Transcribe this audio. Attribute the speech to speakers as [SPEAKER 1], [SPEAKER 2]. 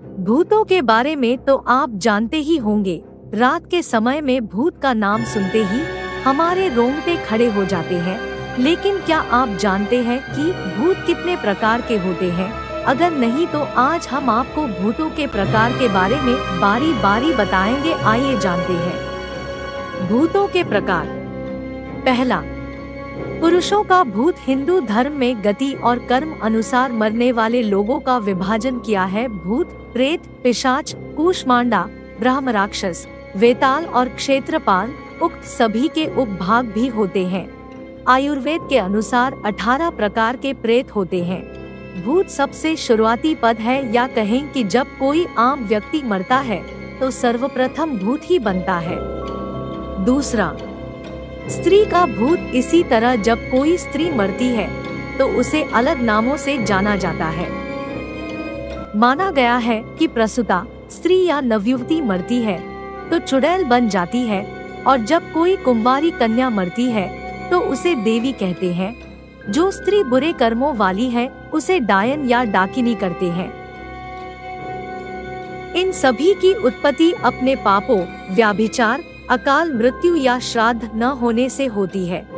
[SPEAKER 1] भूतों के बारे में तो आप जानते ही होंगे। रात के समय में भूत का नाम सुनते ही हमारे रोंगटे खड़े हो जाते हैं। लेकिन क्या आप जानते हैं कि भूत कितने प्रकार के होते हैं? अगर नहीं तो आज हम आपको भूतों के प्रकार के बारे में बारी बारी बताएँगे। आइए जानते हैं। भूतों के प्रकार। पहला पुरुषों का भूत हिंदू धर्म में गति और कर्म अनुसार मरने वाले लोगों का विभाजन किया है भूत, प्रेत, पिशाच, कुशमांडा ब्रह्म राक्षस वेताल और क्षेत्रपाल, उक्त सभी के उपभाग भी होते हैं। आयुर्वेद के अनुसार 18 प्रकार के प्रेत होते हैं। भूत सबसे शुरुआती पद है या कहें कि जब कोई आम व्यक्ति मरता है तो सर्वप्रथम भूत ही बनता है। दूसरा स्त्री का भूत इसी तरह जब कोई स्त्री मरती है तो उसे अलग नामों से जाना जाता है। माना गया है कि प्रसुता स्त्री या नवयुवती मरती है तो चुड़ैल बन जाती है, और जब कोई कुंवारी कन्या मरती है तो उसे देवी कहते हैं। जो स्त्री बुरे कर्मों वाली है, उसे डायन या डाकिनी करते हैं। इन सभी की उत्पत्ति अपने पापों, व्याभिचार अकाल मृत्यु या श्राद्ध न होने से होती है।